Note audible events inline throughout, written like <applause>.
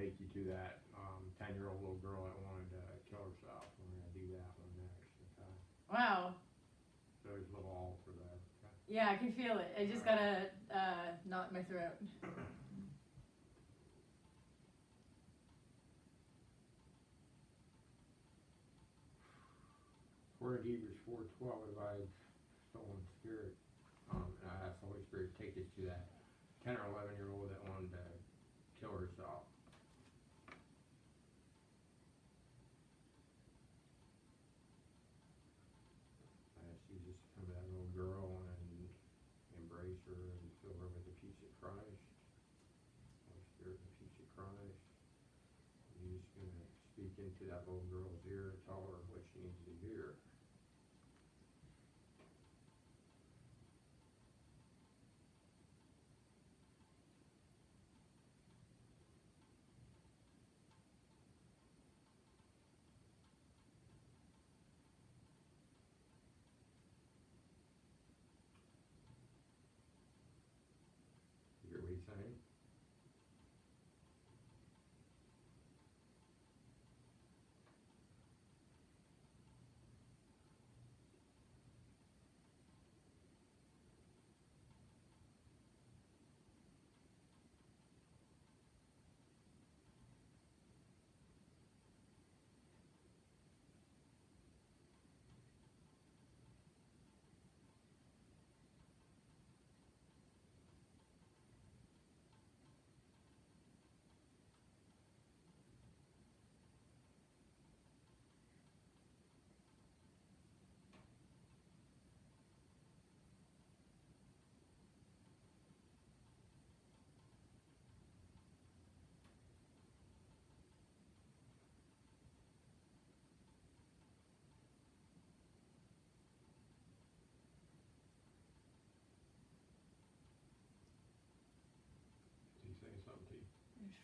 take you to that, um, ten-year-old little girl that wanted to kill herself, we're gonna do that one next, okay? Wow. So there's a little altar there, okay? Yeah, I can feel it. I just got a uh, knot in my throat. According to Hebrews four twelve, if I stolen spirit, um, and I asked the Holy Spirit to take us to that ten or eleven year old that wanted to kill herself. I asked Jesus to come to that little girl and embrace her and fill her with the peace of Christ. Holy Spirit, the peace of Christ. He's just gonna speak into that little girl's ear, tell her what she needs to hear.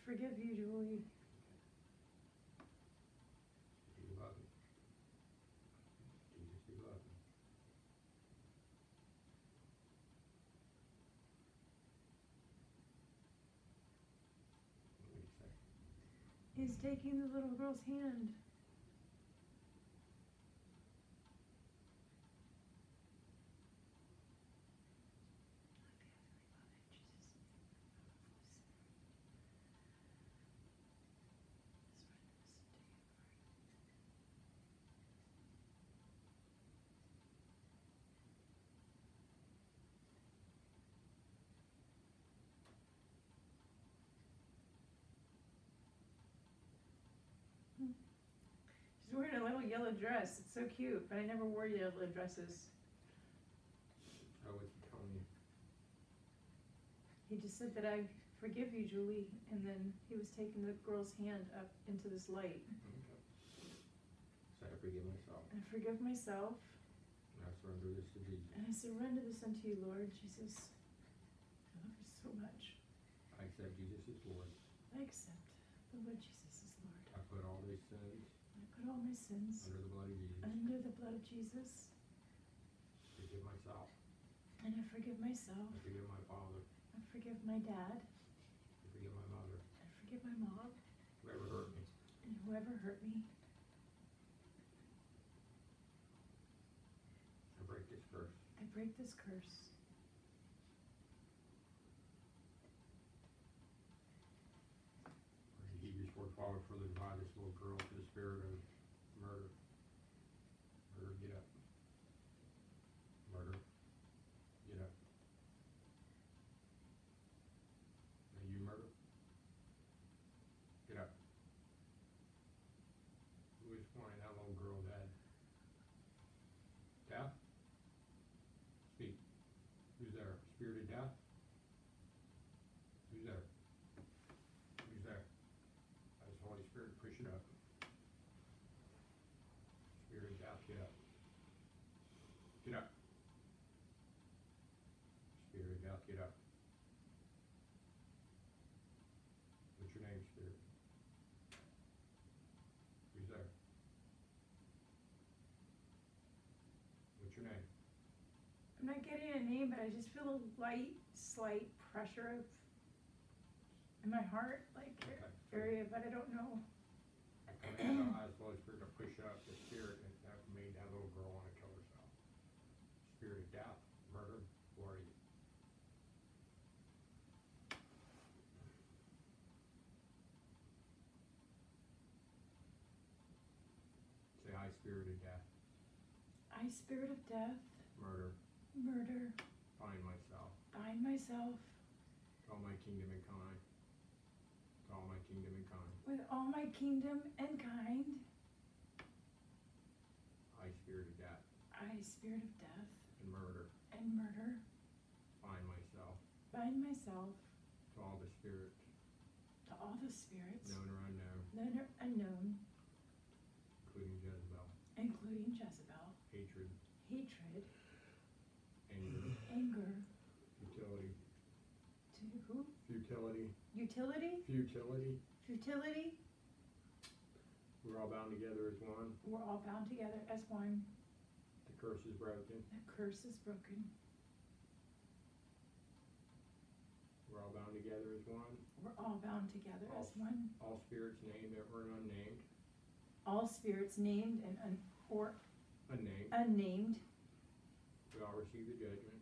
Forgive you, Julie. He's taking the little girl's hand. Little yellow dress. It's so cute, but I never wore yellow dresses. Oh, what's he telling you? He just said that I forgive you, Julie, and then he was taking the girl's hand up into this light. Okay. Say, I forgive myself, I forgive myself, and I surrender this to Jesus. and I surrender this unto you, Lord Jesus. I love you so much. I accept Jesus as Lord. I accept the Lord Jesus is Lord. I put all these sins I put all my sins under the blood of Jesus. under the blood of Jesus, Forgive myself. and I forgive myself. I forgive my father. I forgive my dad. I forgive my mother. I forgive my mom, Whoever hurt me. and whoever hurt me. I break this curse. I break this curse. Twelve, further divide this little girl to the spirit of murder. Murder, get up. Murder, get up. Now you murder. Get up. Who is pointing that little girl dead? Death? Speak. Who's there? Spirit of death? Who's there? Who's there? As Holy Spirit, push it up. Spirit of death, get up. Get up. Death, get up. What's your name, Spirit? Who's there? What's your name? I'm not getting a name, but I just feel a light, slight pressure of in my heart, like Okay. area, but I don't know. I command the eyes, Holy Spirit, to push up the spirit that, that made that little girl wanna kill herself. Spirit of death, murder, glory. Say, I spirit of death, I, spirit of death, murder, murder, find myself, bind myself. To all my kingdom and kind, to all my kingdom and kind. with all my kingdom and kind. I spirit of death. I, spirit of death. And murder, and murder, find myself. Bind myself. To all the spirits, to all the spirits, known or unknown, known or unknown, futility, Utility, futility. futility, We're all bound together as one. we're all bound together as one. The curse is broken. The curse is broken. We're all bound together as one. We're all bound together as one. All spirits named or unnamed, All spirits named and un- or unnamed, unnamed, we all receive the judgment.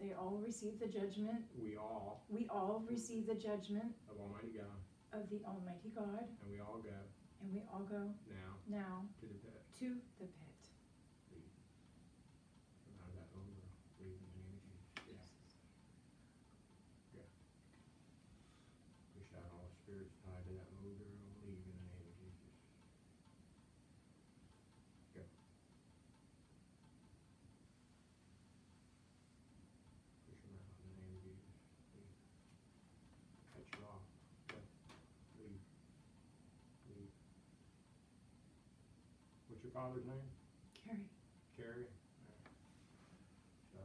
They all receive the judgment. We all We all receive the judgment of Almighty God, of the Almighty God, and we all go and we all go now now to the pit. to the pit. Come out of that little girl. Leave in the name of Jesus. Yeah. Out all spirits tied to that little girl. Leave in the name of Jesus. Go. Push them out in the name of Jesus. Leave. Cut you off. Go. Leave. Leave. What's your father's name? Carrie, Carrie? So.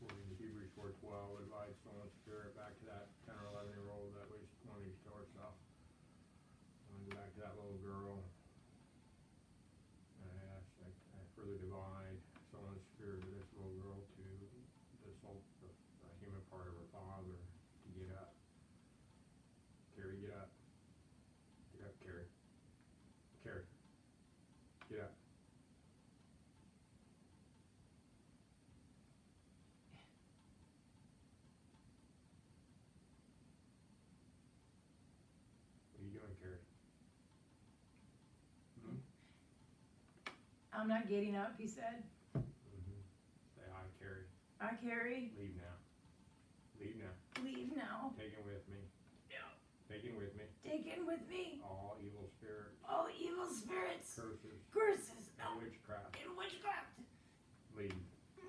According to Hebrews four twelve, advise someone's spirit back to that ten or eleven year old that was wanting to kill herself. And back to that little girl. And I ask, I, I further divide someone's spirit of this little girl to the soul, the, the human part of her father to get up. Carrie, get up. Get up, Carrie. Carrie. Get up. What are you doing, Carrie? Hmm? I'm not getting up, he said. Mm-hmm. Say hi, Carrie. I, Carrie, Leave now. Leave now. leave now. Taking with me. No. Taking with me Taken with me all evil spirits, all evil spirits, curses, curses, and no, witchcraft. and witchcraft. Leave.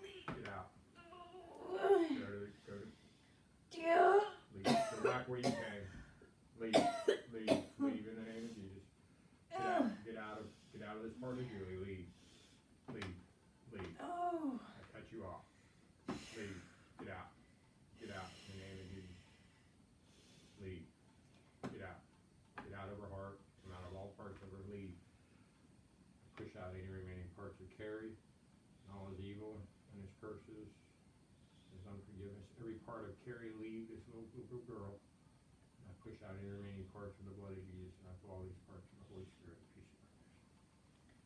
Leave. Get out. Ugh. Go to, go to, Dear. leave. Go back where you came. Leave. Leave. Leave in the name of Jesus. Get out. Get out of. Get out of this part of Julie. Leave. Leave. Leave. Oh, I cut you off. Leave. Get out. Get out in the name of Jesus. Leave. Get out. Get out of her heart. Come out of all parts of her. Leave. Push out any remaining parts of Carrie, all his evil and his curses, his unforgiveness. Every part of Carrie, leave this little, little girl. And I push out any remaining parts of the blood of Jesus, and I put all these parts of the Holy Spirit peace.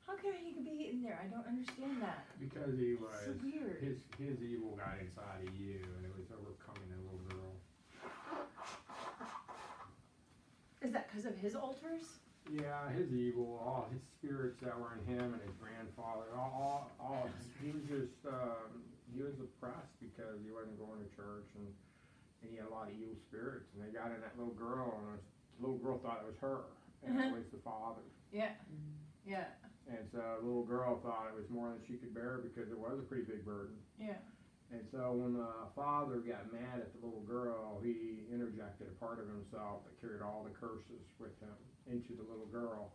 how come he be in there? I don't understand that. Because he was. So weird. His his evil got inside of you, and it was overcoming the little girl. Is that because of his altars? Yeah, his evil, all his spirits that were in him and his grandfather, all, all, all he was just um, he was oppressed because he wasn't going to church, and, and he had a lot of evil spirits, and they got in that little girl, and the little girl thought it was her, and it Uh-huh. was the father. Yeah. Yeah. And so the little girl thought it was more than she could bear because it was a pretty big burden. Yeah. And so when the father got mad at the little girl, he interjected a part of himself that carried all the curses with him into the little girl,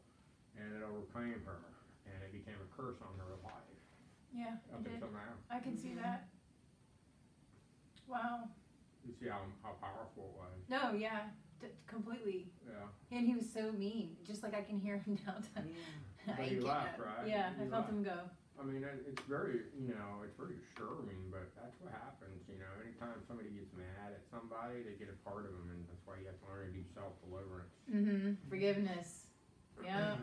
and it overcame her, and it became a curse on her life Yeah. I up did. until now. I can see mm-hmm. that. Wow. You see how, how powerful it was. No, yeah. D- completely. Yeah. And he was so mean. Just like I can hear him <laughs> now. Yeah. <laughs> I But he left, right? Yeah, He I felt him go. I mean, it's very, you know, it's very disturbing, but that's what happens, you know, anytime somebody gets mad at somebody, they get a part of them, and that's why you have to learn to do self-deliverance. Mm-hmm. Forgiveness. <clears throat> Yeah.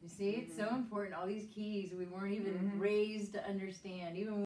You see, it's so important. All these keys we weren't even Mhm. raised to understand, even